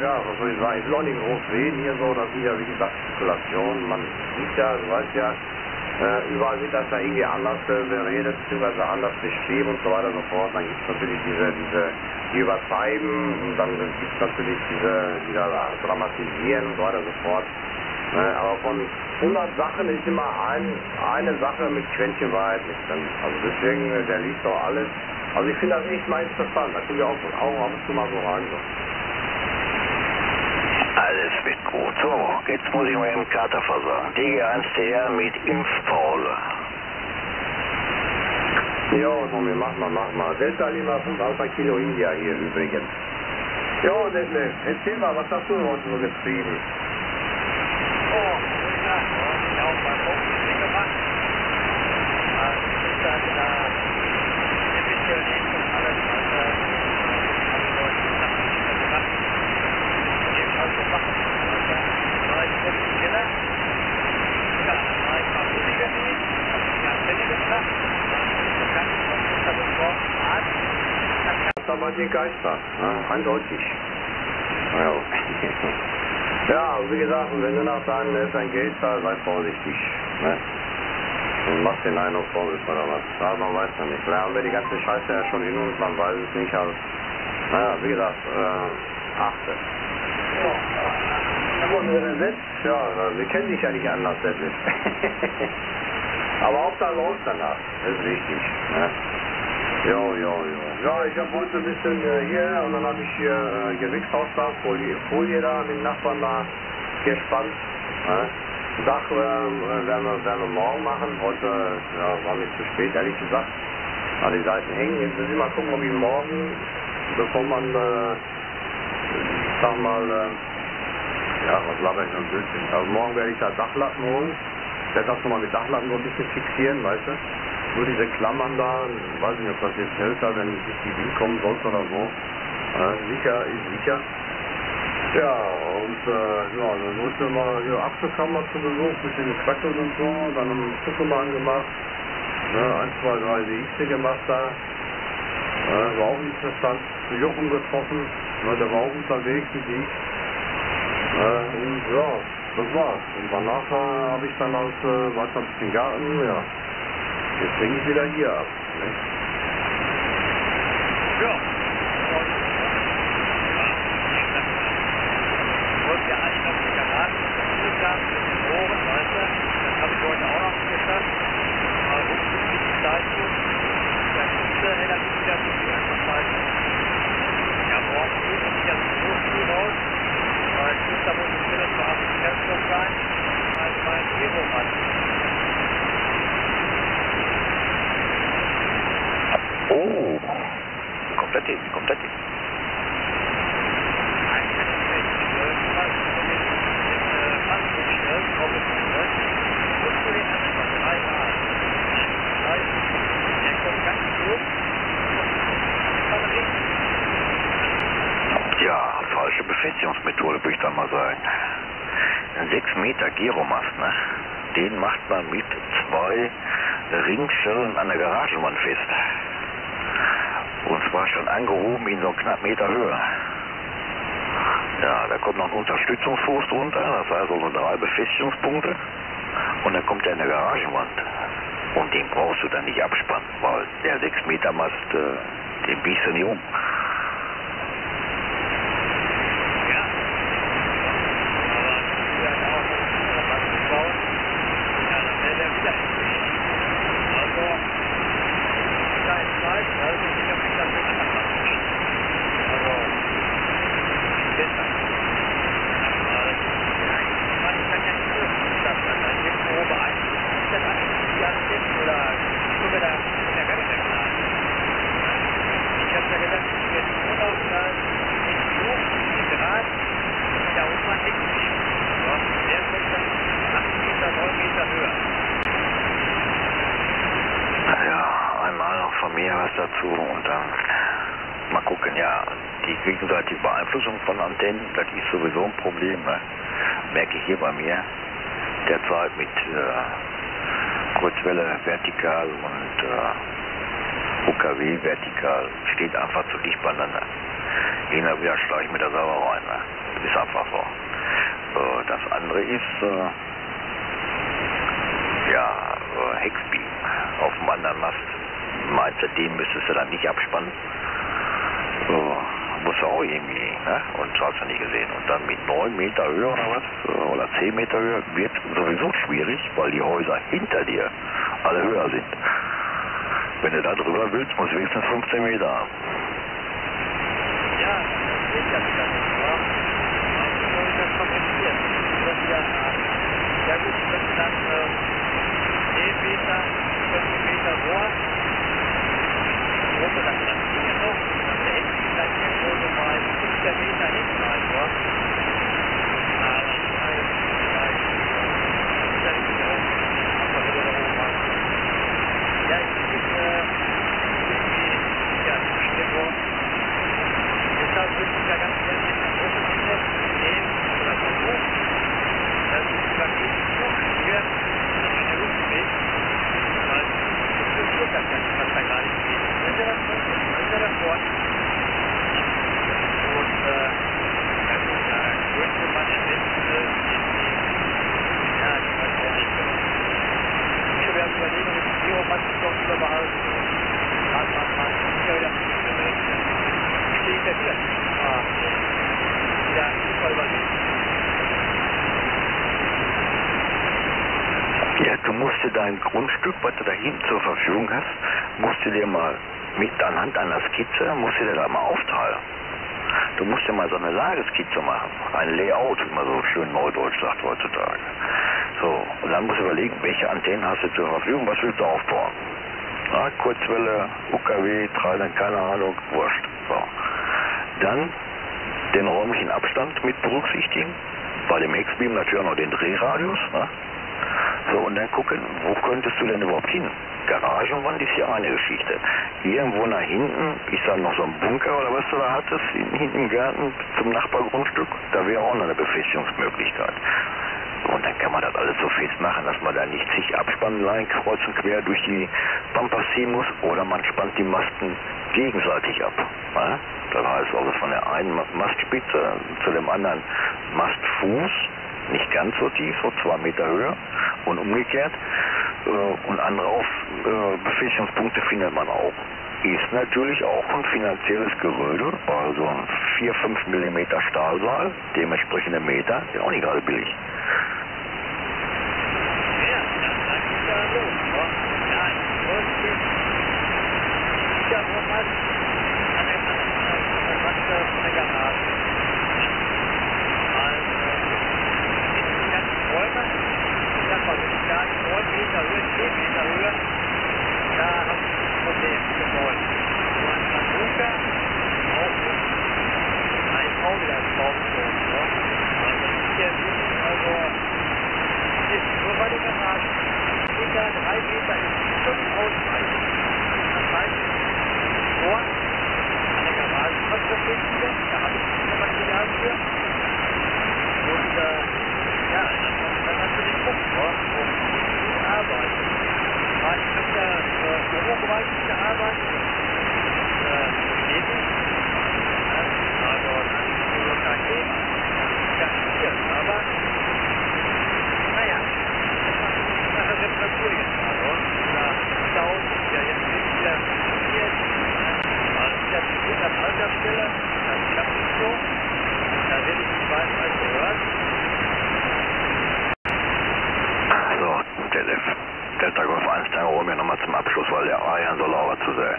ja, was soll ich sagen, ich will auch nicht groß reden hier so, das sind ja wie gesagt Spekulationen, man sieht ja, du weißt ja, äh, überall wird das da irgendwie anders äh, beredet, beziehungsweise anders beschrieben und so weiter und so fort. Dann gibt es natürlich diese, diese, die übertreiben und dann gibt es natürlich diese, die da dramatisieren und so weiter und so fort. Ne, aber von 100 Sachen ist immer ein, eine Sache mit Quäntchen Wahrheit drin. Also deswegen, der liest doch alles. Also ich finde das echt mal interessant. Da können wir auch, auch ab und zu mal so rein. So. Alles wird gut. So, jetzt muss ich mal im Kater versagen. DG1TR mit Impfpaule. Jo, Tommy, mach mal, mach mal. Delta Lima 5 Alpha Kilo India hier übrigens. Jo, Detlef, erzähl mal, was hast du heute so getrieben? Oh, ja, ja, auch beim Hochsee gemacht. Äh, ich bin dann da ein bisschen hin und alles, also, habe ich heute Nacht nicht mehr gemacht. Jetzt halt so machen. Also, war ich kurz im Keller. Ja, dann war ich mal Musiker gehen, hab ich nach Zelle gebracht. Dann kann ich vom Unterbesorgten Arzt. Dann kann die Geister, ne? eindeutig. Ja. (laughs) ja, wie gesagt, wenn du nach deinem Eltern Geld zahlst, sei vorsichtig. Ne? Und mach den einen auf Vorwurf oder was. Ja, man weiß ja nicht. Vielleicht haben wir die ganze Scheiße ja schon in uns, man weiß es nicht. Also, naja, wie gesagt, äh, achte. Ja, ja, wir kennen dich ja nicht anders, der Witz. (laughs) Aber Hauptsache läuft danach, das ist wichtig. Ne? Jo, jo, jo. Ja, ich habe heute ein bisschen äh, hier und dann habe ich hier äh, Gewichtshaus da, Folie, Folie da, den Nachbarn da gespannt. Ne? Dach äh, werden, wir, werden wir morgen machen. Heute ja, war mir zu spät, ehrlich gesagt. an die Seiten hängen. Jetzt müssen wir mal gucken, ob ich morgen, bevor man, äh, sag mal, äh, ja, was laber ich noch Blödsinn. Also morgen werde ich da Dachlatten holen. Ich werde das nochmal mit Dachlatten so ein bisschen fixieren, weißt du? Nur diese Klammern da, weiß ich nicht, ob das jetzt hält, da, wenn die Wind kommen sollte oder so. Äh, sicher ist sicher. Ja, und äh, ja, dann wir mal hier Apfelkammer zu Besuch, bisschen gequackelt und so, dann einen Zuckermann gemacht, ne, ein, zwei, drei WXe gemacht da. Äh, war auch interessant, Jochen getroffen, ne, der war auch unterwegs mit ich. Äh, und ja, das war's. Und danach äh, habe ich dann halt, äh, war ein bisschen Garten, ja. Jetzt hänge ich wieder hier ab. Ne? Ja. Ich wollte ja eigentlich noch die Garage gespielt haben, mit den Rohren, weißt du? Das habe ich heute auch noch geschafft. Mal rumgucken, wie die Zeit ist. Ja, diese Energie wieder zu viel einfach falsch. Ja, morgen früh muss ich ja so früh raus. Weil Gustav muss um Viertel vor acht im Kernsturm sein. Als mein Ehemann. Oh, komplett, komplett. Ja, falsche Befestigungsmethode würde ich dann mal sagen. Ein 6 Meter Giromast, ne? Den macht man mit zwei Ringschellen an der Garagenwand fest. Und zwar schon angehoben in so knapp Meter Höhe. Ja, da kommt noch ein Unterstützungsfuß drunter, das heißt also drei Befestigungspunkte. Und dann kommt in der Garagenwand. Und den brauchst du dann nicht abspannen, weil der 6 Meter Mast, äh, den biegst du nicht um. Ja, einmal noch von mir was dazu und dann mal gucken, ja, die gegenseitige Beeinflussung von Antennen, das ist sowieso ein Problem, ne? merke ich hier bei mir derzeit mit äh, Kurzwelle vertikal und äh, UKW vertikal steht einfach zu dicht beieinander. Hin und wieder schlage ich mir da sauber rein, ne? das ist einfach so. Äh, das andere ist, äh, ja, äh, Hexbeam auf dem anderen Mast. Meinst du, den müsstest du dann nicht abspannen? So, musst du auch irgendwie, ne? Und hast du nicht gesehen. Und dann mit 9 Meter Höhe oder was? Äh, Oder 10 Meter Höhe wird sowieso schwierig, weil die Häuser hinter dir höher sind. Wenn du da drüber willst, musst du wenigstens 15 Meter haben. Ja, das geht ja wieder nicht, wa? Also soll ich das kompensieren? Das ja, äh, ja gut, ich könnte dann äh, 10 Meter, 15 Meter Rohr, Gruppe dann das ginge noch, dann hätte ich dann irgendwo so mal 15 Meter hinten. Aber nein, nein, das ist ja auch einfach wieder da oben an. Ja, ich bin äh, irgendwie, ja, irgendwo Deshalb würde ich ja ganz gerne jetzt am Wochenende nehmen oder versuchen, dass ich über diesen Flug hier an einer Luftweg, weil ich spürt das ja nicht, was da gerade geht. Wenn wir das tun, wenn wir das dort. Und äh, ja gut, da könnte man eventuell irgendwie, ja, ich weiß auch nicht, ich habe ja überlegt, mit dem Geomax doch lieber behalten. Mal, mal, mal, ich habe ja ein bisschen rechnen stehe ich da wieder. Ah, wieder super überlegt. Ja, du musst dir dein Grundstück, was du da hinten zur Verfügung hast, musst du dir mal mit anhand einer Skizze, musst du dir da mal aufteilen. Du musst dir mal so eine Lageskizze machen, ein Layout, wie man so schön neudeutsch sagt heutzutage. So, und dann musst du überlegen, welche Antennen hast du zur Verfügung, was willst du aufbauen. Ja, Kurzwelle, UKW, Treideln, keine Ahnung, wurscht. So. Dann den räumlichen Abstand mit berücksichtigen. Bei dem Hexbeam natürlich auch noch den Drehradius. Ne? So, und dann gucken, wo könntest du denn überhaupt hin? Garagenwand ist ja eine Geschichte. Irgendwo nach hinten, ich sag noch so ein Bunker oder was du da hattest, hinten im Garten zum Nachbargrundstück, da wäre auch noch eine Befestigungsmöglichkeit. Und dann kann man das alles so festmachen, dass man da nicht zig Abspannlein kreuz und quer durch die Pampas ziehen muss oder man spannt die Masten gegenseitig ab. Ja? Das heißt also von der einen Mastspitze zu dem anderen Mastfuß, nicht ganz so tief, so zwei Meter höher und umgekehrt. Äh, und andere auf äh, Befestigungspunkte findet man auch. Ist natürlich auch ein finanzielles Gerödel, also ein 4-5 mm Stahlseil, dementsprechende Meter, ist auch nicht gerade billig. Ja, dann geht's ja los. ne? Ja, und äh, ja, wo man an der, an der, an der Maske von der Garage. Mal, äh, die ganzen Bäume, ich sag mal, wenn ich da in 9 Meter Höhe, 10 Meter Höhe, da habe ich ein Problem mit den Bäumen. Und an Bunker auch nicht. Da ist auch wieder ein Baum gekommen, ne? Also hier wirklich, also ist nur bei der Garage. Meter, drei Meter ist völlig ausreichend. Das heißt, vor an der Garage was befestige, da habe ich das Material für. Und äh, ja, dann, dann hast du den Punkt, ne? um zu arbeiten. Aber ich habe ja äh, oberbereichlich gearbeitet und äh, bestätigt. Ja, also dann ist es nur KG, ganz viel. Aber naja, das war eine Sache Reparatur jetzt mal, oder? Da Stau ist ja jetzt wieder funktioniert. Also wieder zurück an alter Stelle. Das klappt nicht so. Da werde ich nicht weiter als gehört. So, Delef. Delta Golf 1, dann holen wir nochmal zum Abschluss, weil der Arian so lauer zu sein.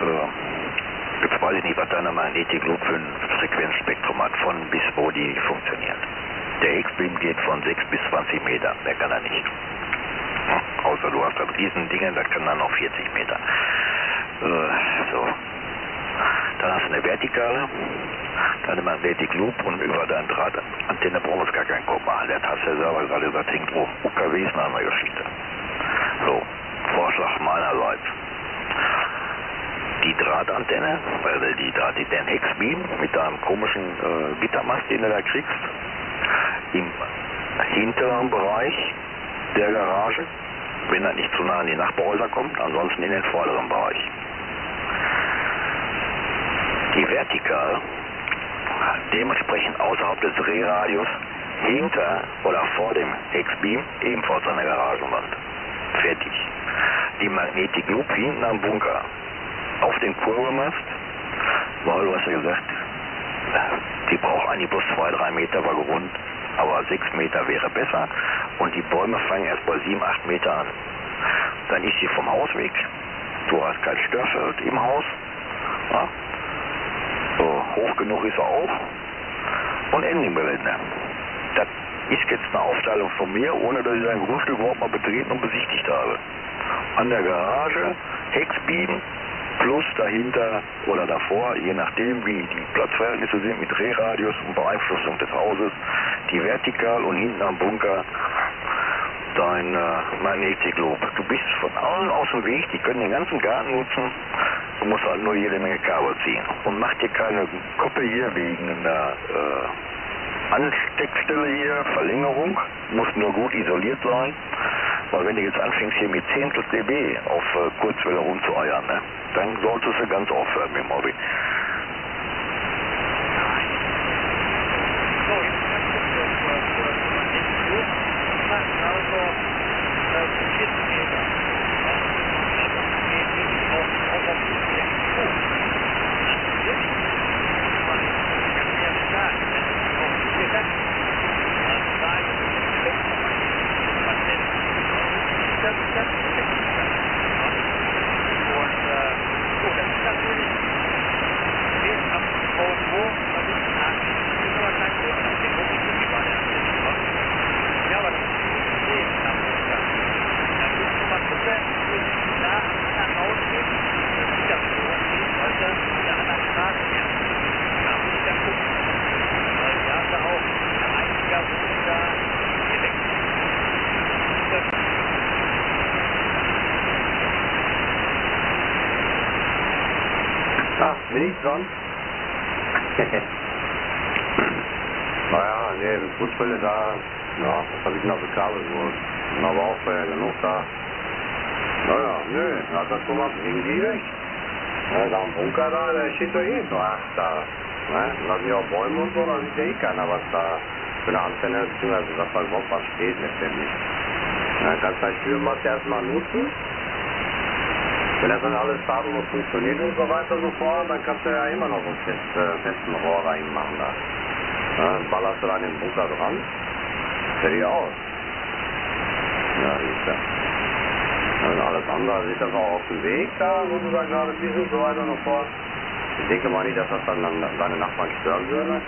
Äh, jetzt weiß ich nicht, was deine Magnetik-Loop für ein Frequenzspektrum hat, von bis wo die funktioniert. Der X-Beam geht von 6 bis 20 Meter, mehr kann er nicht. Hm, außer du hast das Riesending, das kann dann noch 40 Meter. Äh, so. Dann hast du eine vertikale, deine Magnetic Loop und über deinen Drahtantenne brauchen wir uns gar keinen Kopf machen. Der hast ja selber gerade gesagt, hängt rum. UKW ist eine andere Geschichte. So, Vorschlag meinerseits. Die Drahtantenne, also die, Draht- die den Hexbeam mit deinem komischen äh, Gittermast, den du da kriegst, im hinteren Bereich der Garage, wenn er nicht zu nah an die Nachbarhäuser kommt, ansonsten in den vorderen Bereich. Die vertikal dementsprechend außerhalb des Drehradius hinter oder vor dem Hexbeam ebenfalls an der Garagenwand. Fertig. Die Magnetic Loop hinten am Bunker auf den Kurbelmast, weil du hast ja gesagt, die braucht eigentlich bloß 2-3 Meter war Grund, aber 6 Meter wäre besser und die Bäume fangen erst bei 7, 8 Meter an. Dann ist sie vom Haus weg, du hast kein Störfeld im Haus, ja? so, hoch genug ist er auch und Ending-Gelände. Das ist jetzt eine Aufteilung von mir, ohne dass ich ein Grundstück überhaupt mal betreten und besichtigt habe. An der Garage, Hexbeam, plus dahinter oder davor, je nachdem wie die Platzverhältnisse sind mit Drehradius und Beeinflussung des Hauses, die vertikal und hinten am Bunker dein äh, Magnetiklob. Du bist von allen aus dem Weg, die können den ganzen Garten nutzen, du musst halt nur jede Menge Kabel ziehen. Und mach dir keine Koppe hier wegen einer äh, Ansteckstelle hier, Verlängerung, muss nur gut isoliert sein. Weil wenn du jetzt anfängst hier mit Zehntel dB auf äh, Kurzwelle rumzueiern, ne, dann solltest du ganz aufhören mit dem Hobby. So, jetzt ganz kurz für, für, für, für man nicht gut. Die machen also äh, für 40 Meter. Ja? Also geht wirklich auch, auch auf die Fläche hoch. Das ist wirklich, man kann mir ja sagen, wenn es auch hier ganz also sagen, das ist ein Luftverband. Was denn? Das ist das Effekt. Ja? Und äh, so, das ist natürlich Dran? (laughs) naja, nee, das Fußball da, ja, was habe ich noch Kabel geholt? Und aber auch vorher genug da. Naja, nö, hat das mal irgendwie durch. Ja, da am Bunker da, der steht doch eh so ach, da. Ne? Da sind ja auch Bäume und so, da sieht ja eh keiner, was da für eine Antenne, beziehungsweise was da überhaupt was steht letztendlich. Ja, kannst halt Türmaß erstmal nutzen. Wenn das dann alles tadellos funktioniert und so weiter und so fort, dann kannst du ja immer noch so einen fest, äh, festen Rohr reinmachen da. Ja, ballerst du dann den Bunker dran. Fertig aus. Ja, siehst du. Und alles andere sieht das auch auf dem Weg da, wo du da gerade bist und so weiter und so fort. Ich denke mal nicht, dass das dann, dann deine Nachbarn stören würde.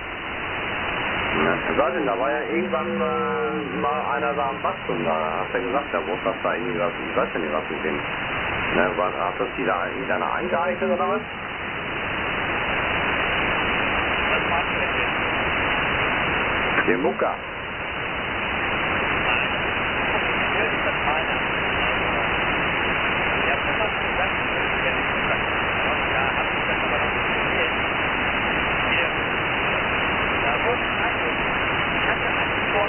Ja, weiß nicht, da war ja irgendwann äh, mal einer da am Basteln, da hast du ja gesagt, der wusste, dass da irgendwie was, ich weiß ja nicht, was mit dem, ne, was, hast du das wieder irgendeiner eingeeicht oder was? Den Mucker. Hier ist das meiner. Ich hab schon was gesagt, ich will hier nicht gucken. Ja, hab ich das aber noch nicht gesehen. Hier. Da wurde also, ich hatte einen vor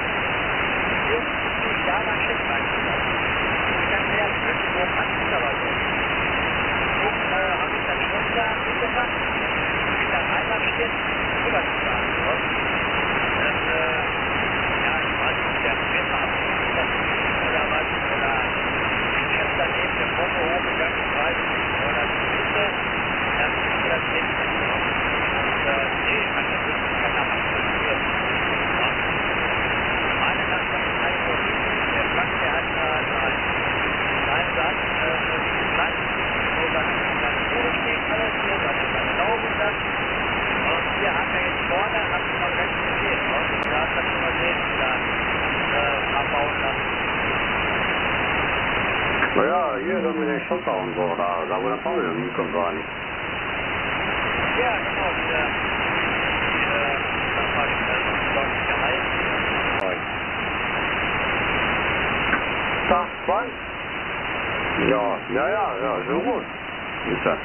irgendwie Jahre Schicksal gesagt. Ganz ehrlich, irgendwo fand ich aber so. So äh, habe ich dann schon da hingemacht, bin dann einmarschiert, rübergefahren. Das, äh, ja, ich weiß nicht, der Firma abgesichert oder was, oder den Chef daneben, der Foto hochgegangen, ich weiß es nicht, oder die Hilfe, dann ist das Ding. Und, äh, nee, hat das wirklich keiner akzeptiert. Meine Nachbarn sind alle so riesig, der Frank, der hat da einen kleinen Satz, äh, Platz, wo dann seine Bude steht, alles so, da ist seine Laube dann. Und hier hat er jetzt vorne, hat ich noch rechts gesehen, und da hat er schon mal sehen, da äh, abbauen lassen. Naja, hier dann mit den Schotter und so, da, da wo der Paul hinkommt, war nicht. Ja, genau, diese, diese, das war die, das Gehalt. Tag, was? Ja, ja, ja, ja, so gut. Ist das.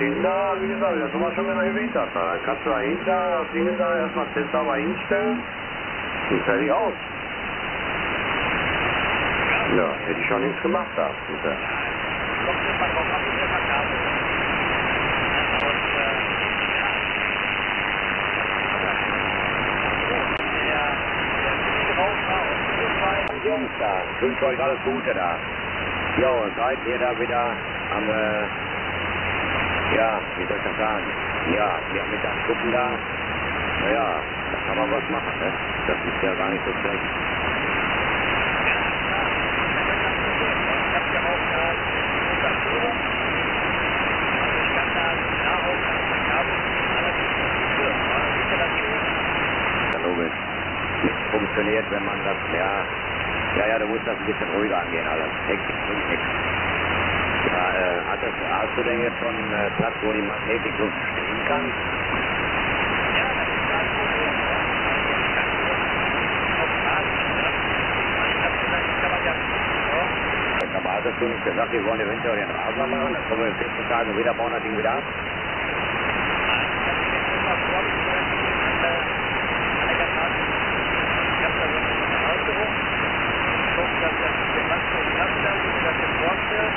Da, wie gesagt, das haben wir schon wieder erwähnt, da Da kannst du dahinter, das Ding da erstmal Test aber hinstellen und fertig aus. Ja, hätte ich schon nichts gemacht da. Bitte. Da Jungs da, wünsche euch alles Gute da. Jo, seid ihr da wieder am, äh, ja, wie soll ich das sagen? Ja, wir haben Mittagsstunden da. Naja, da kann man was machen, ne? Das ist ja gar nicht so schlecht. Ja der logisch. Funktioniert, wenn man das, ja, ja, ja, du musst das ein bisschen ruhiger angehen, alles. Hektik bringt. Ja, äh, hast, das, hast du denn jetzt schon äh, Platz, wo die Magnetik so stehen kann? ja, das ist. Aber hattest du nicht gesagt, wir wollen eventuell den Rasen machen, dann kommen wir in 14 Tagen wieder, bauen das Ding wieder ab? Ich habe mir schon mal vorgestellt, äh, einigermaßen, ich habe da so eine Erläuterung, gucken, dass das der Mann so passt, da, wie ich das jetzt vorstelle.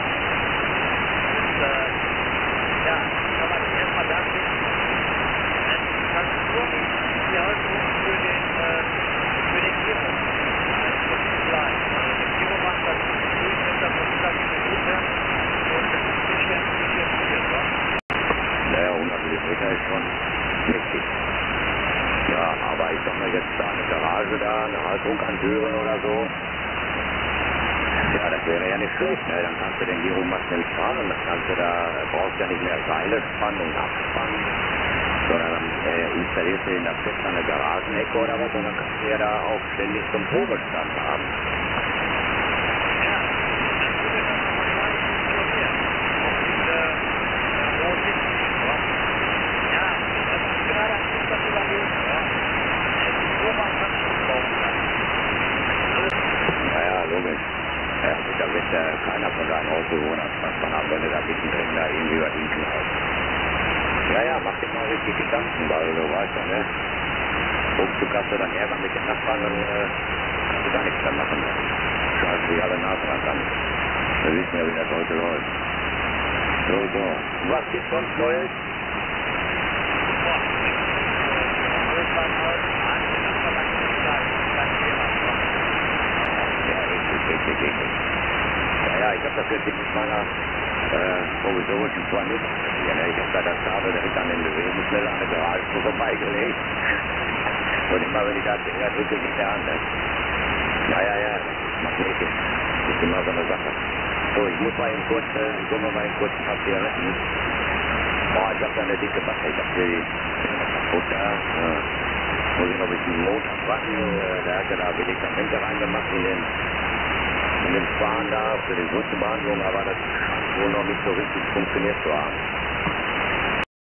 Und, äh, ja, kann man sich erstmal da finden. Ich kann nur nicht die Erläuterung für den, äh, für den Giro. Das ist klein. Also der Giro macht das Durchmesser von 100 Millimeter und das ist ein bisschen, ein bisschen viel, wa? Naja, 100 Millimeter ist schon mächtig. Ja, aber ich sag mal jetzt da eine Garage da, eine Halterung an Türen oder so. Ja, das wäre ja nicht schlecht, ne? Dann kannst du den Giromasten nämlich fahren und dann kannst du da, brauchst ja nicht mehr Seile spannen und abspannen, sondern dann äh, installierst du den da fest an der Garagenecke oder was und dann kannst du ja da auch ständig zum Probestand haben. Ja, dann würde das wahrscheinlich funktionieren. Auf diese äh, hohen Hitze. Ja, ja das ist gerade ein bisschen das Überlegen. Ja. Äh, Die Firma kann ich umbauen lassen. Naja, logisch. Ja, gut, da wird äh, keiner von deinen Hausbewohnern was von haben, wenn du da mittendrin da irgendwie über ihn knallst. Ja, ja, mach dir mal richtig Gedanken, weil du weißt ja, ne? Du dann Ärger mit den Nachbarn und äh, kannst du gar nichts mehr machen. Scheiße, die alle Nase dran dann. Wir wissen ja, wie das heute läuft. So, so. Was gibt's sonst Neues? Dann dann. Ja. Ja, ja, ich hab das jetzt mit meiner äh, provisorischen hier, ne? Ich hab da das Kabel direkt an den Löwenschnell an der Garage so vorbeigelegt. Immer wenn ich da Finger drücke, geht der an, ne? Ja, ja, ja, Magnetik. Das ist immer so eine Sache. So, ich muss mal eben kurz, äh, ich mir mal eben kurz ein paar Zigaretten. Boah, ich hab da eine dicke Backe, ich hab die kaputt da. Ja. Muss ich noch bis zum Montag warten. Der hat ja da Medikamente reingemacht in den, in den Spahn da für die Wurzelbehandlung, aber das scheint wohl noch nicht so richtig funktioniert zu haben.